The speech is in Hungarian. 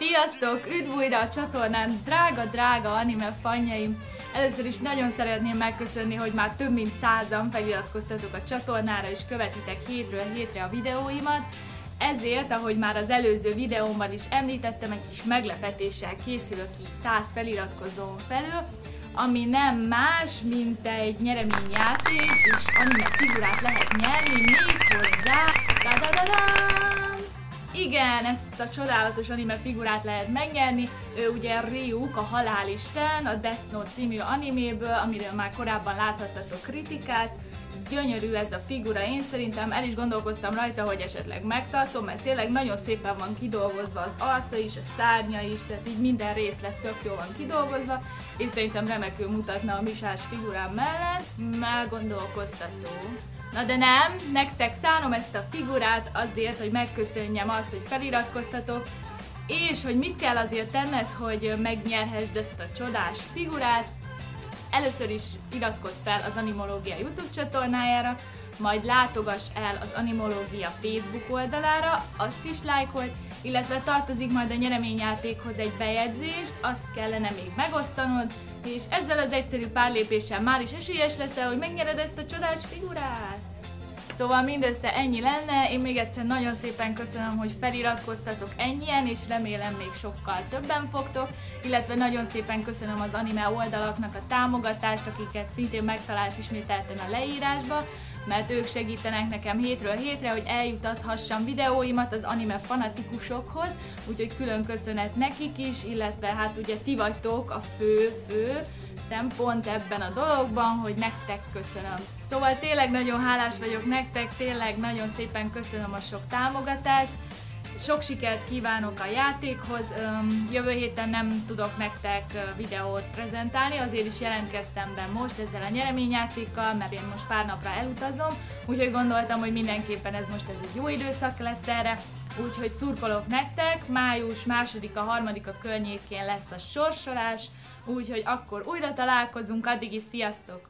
Sziasztok! Üdv újra a csatornán, drága-drága anime fanjaim! Először is nagyon szeretném megköszönni, hogy már több mint százan feliratkoztatok a csatornára és követitek hétről hétre a videóimat. Ezért, ahogy már az előző videómban is említettem, egy kis meglepetéssel készülök így 100 feliratkozón felül, ami nem más, mint egy nyereményjáték, és anime figurát lehet nyerni, méghozzá da da da da igen, ezt a csodálatos anime figurát lehet megnyerni. Ő ugye Ryuk, a halálisten, a Death Note című animéből, amiről már korábban láthattatok kritikát. Gyönyörű ez a figura, én szerintem el is gondolkoztam rajta, hogy esetleg megtartom, mert tényleg nagyon szépen van kidolgozva az arca is, a szárnya is, tehát így minden részlet tök jól van kidolgozva, és szerintem remekül mutatna a misás figurám mellett. Meggondolkodtató. Na de nem, nektek szánom ezt a figurát azért, hogy megköszönjem azt, hogy feliratkoztatok, és hogy mit kell azért tenned, hogy megnyerhessd ezt a csodás figurát. Először is iratkozz fel az Animológia YouTube csatornájára, majd látogass el az Animológia Facebook oldalára, azt is lájkold, illetve tartozik majd a nyereményjátékhoz egy bejegyzést, azt kellene még megosztanod, és ezzel az egyszerű pár lépéssel már is esélyes leszel, hogy megnyered ezt a csodás figurát. Szóval mindössze ennyi lenne, én még egyszer nagyon szépen köszönöm, hogy feliratkoztatok ennyien, és remélem még sokkal többen fogtok, illetve nagyon szépen köszönöm az anime oldalaknak a támogatást, akiket szintén megtalálsz ismételten a leírásba, mert ők segítenek nekem hétről hétre, hogy eljutathassam videóimat az anime fanatikusokhoz, úgyhogy külön köszönet nekik is, illetve hát ugye ti vagytok a fő-fő szempont ebben a dologban, hogy nektek köszönöm. Szóval tényleg nagyon hálás vagyok nektek, tényleg nagyon szépen köszönöm a sok támogatást, sok sikert kívánok a játékhoz, jövő héten nem tudok nektek videót prezentálni, azért is jelentkeztem be most ezzel a nyereményjátékkal, mert én most pár napra elutazom, úgyhogy gondoltam, hogy mindenképpen ez most ez egy jó időszak lesz erre, úgyhogy szurkolok nektek, május másodika, harmadika környékén lesz a sorsolás, úgyhogy akkor újra találkozunk, addig is sziasztok!